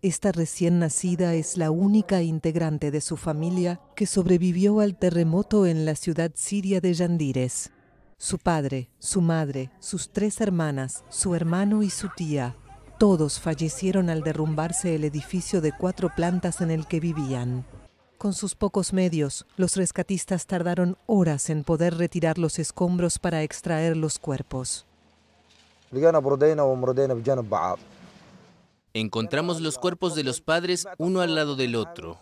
Esta recién nacida es la única integrante de su familia que sobrevivió al terremoto en la ciudad siria de Yandires. Su padre, su madre, sus tres hermanas, su hermano y su tía, todos fallecieron al derrumbarse el edificio de cuatro plantas en el que vivían. Con sus pocos medios, los rescatistas tardaron horas en poder retirar los escombros para extraer los cuerpos. Encontramos los cuerpos de los padres uno al lado del otro.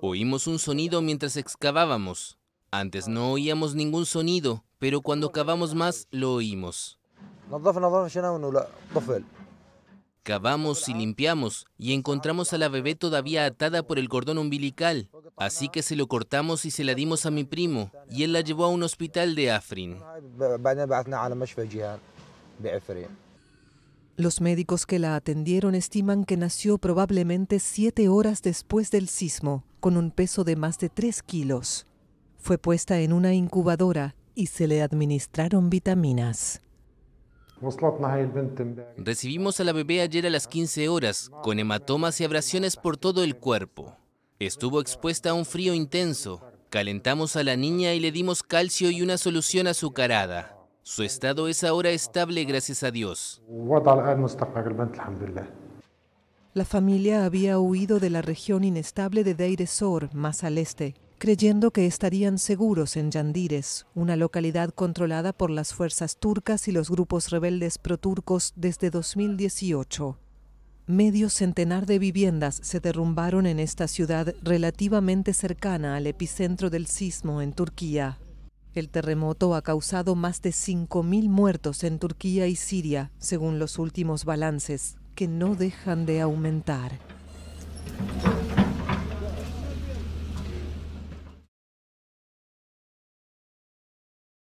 Oímos un sonido mientras excavábamos. Antes no oíamos ningún sonido, pero cuando cavamos más lo oímos. Cavamos y limpiamos y encontramos a la bebé todavía atada por el cordón umbilical. Así que se lo cortamos y se la dimos a mi primo y él la llevó a un hospital de Afrin. Los médicos que la atendieron estiman que nació probablemente siete horas después del sismo, con un peso de más de tres kilos. Fue puesta en una incubadora y se le administraron vitaminas. Recibimos a la bebé ayer a las 15 horas, con hematomas y abrasiones por todo el cuerpo. Estuvo expuesta a un frío intenso. Calentamos a la niña y le dimos calcio y una solución azucarada. Su estado es ahora estable gracias a Dios. La familia había huido de la región inestable de Deir ez-Zor, más al este, creyendo que estarían seguros en Yandires, una localidad controlada por las fuerzas turcas y los grupos rebeldes proturcos desde 2018. Medio centenar de viviendas se derrumbaron en esta ciudad relativamente cercana al epicentro del sismo en Turquía. El terremoto ha causado más de 5.000 muertos en Turquía y Siria, según los últimos balances, que no dejan de aumentar.